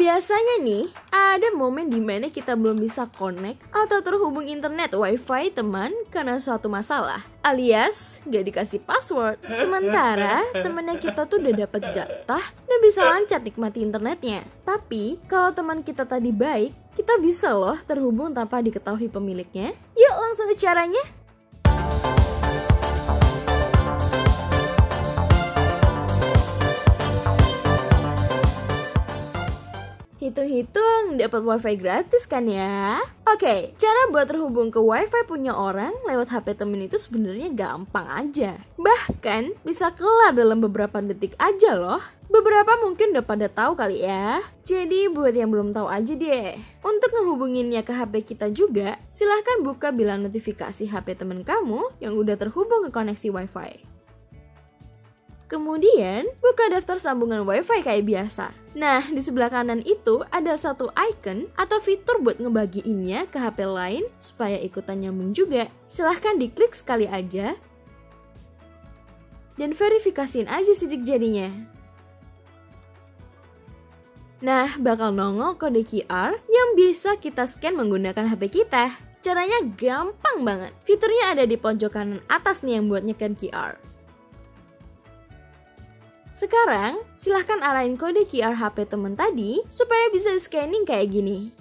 Biasanya nih, ada momen di mana kita belum bisa connect atau terhubung internet wifi teman karena suatu masalah. Alias, gak dikasih password. Sementara, temennya kita tuh udah dapet jatah dan bisa lancar nikmati internetnya. Tapi, kalau teman kita tadi baik, kita bisa loh terhubung tanpa diketahui pemiliknya. Yuk langsung ke caranya. Hitung-hitung dapat wifi gratis kan ya? Oke, cara buat terhubung ke wifi punya orang lewat HP temen itu sebenarnya gampang aja. Bahkan bisa kelar dalam beberapa detik aja loh. Beberapa mungkin udah pada tahu kali ya. Jadi buat yang belum tahu aja deh. Untuk ngehubunginnya ke HP kita juga, silahkan buka bilang notifikasi HP temen kamu yang udah terhubung ke koneksi wifi. Kemudian, buka daftar sambungan WiFi kayak biasa. Nah, di sebelah kanan itu ada satu icon atau fitur buat ngebagiinnya ke HP lain supaya ikutan nyambung juga. Silahkan diklik sekali aja dan verifikasiin aja sidik jadinya. Nah, bakal nongol kode QR yang bisa kita scan menggunakan HP kita. Caranya gampang banget. Fiturnya ada di pojok kanan atas nih yang buat nyekan QR. Sekarang, silahkan arahin kode QR HP temen tadi supaya bisa scanning kayak gini.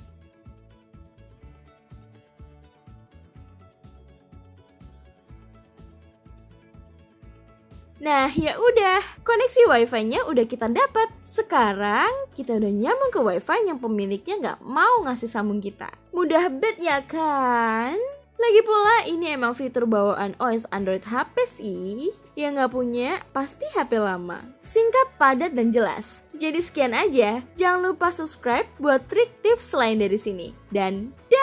Nah, ya udah, koneksi wifi-nya udah kita dapat. Sekarang kita udah nyambung ke wifi yang pemiliknya nggak mau ngasih sambung kita. Mudah bet ya kan? Lagi pula ini emang fitur bawaan OS Android HP sih. Yang nggak punya pasti HP lama. Singkat, padat, dan jelas. Jadi sekian aja. Jangan lupa subscribe buat trik tips lain dari sini. Dan dadah!